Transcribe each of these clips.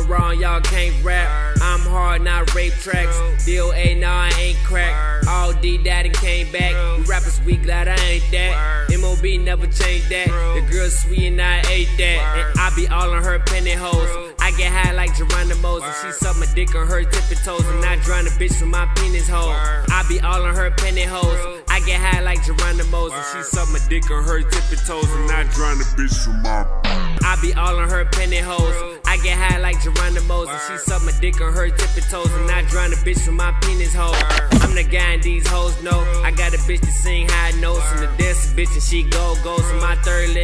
I'm wrong, y'all can't rap. I'm hard, not rape tracks. DOA, nah, I ain't crack. All D daddy came back. You rappers, we glad I ain't that. MOB never changed that. The girl sweet and I ate that. And I be all on her penny hoes. I get high like Geronimo's and she suck my dick on her tippy toes. And I a bitch with my penis hole. I be all on her penny hoes. I get high like Geronimo's and she suck my dick on her tippy toes. And I drown a bitch with my. I be all on her penny hoes. I get high like Geronimo's and she suck my dick on her tippy toes. And I drown a bitch with my penis hole. I'm the guy and these hoes know. I got a bitch to sing high notes and the dance bitch and she go goes on my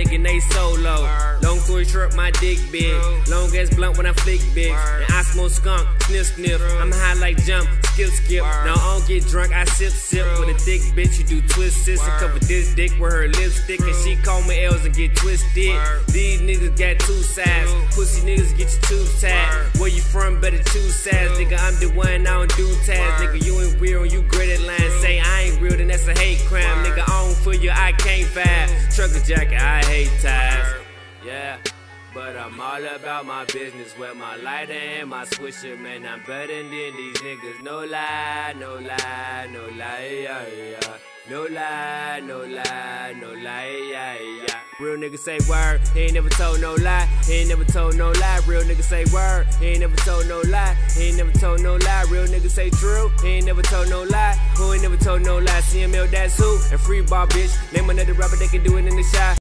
and they solo. Long story short, my dick big. Long ass blunt when I flick bitch. And I smoke skunk, sniff sniff. I'm high like jump, skip skip. Now I don't get drunk, I sip sip. With a thick bitch, you do twist sis and cover this dick with her lipstick. And she call me L's and get twisted. These niggas got two sides. Pussy niggas get your tubes tied. Where you from? Better choose sides, nigga. I'm the one, I don't do tags, nigga. You ain't real and you graded line. Can't vibe. Trucker jacket, I hate ties. Yeah. But I'm all about my business with my lighter and my swisher, man. I'm better than these niggas. No lie, no lie, no lie, yeah, yeah. No lie, no lie, no lie, yeah. Real nigga say word, he ain't never told no lie, he ain't never told no lie. Real nigga say word, he ain't never told no lie, he ain't never told no lie. Real nigga say true, he ain't never told no lie, who ain't never told no lie. CML, that's who, and free ball bitch. Name another rapper that can do it in the shot.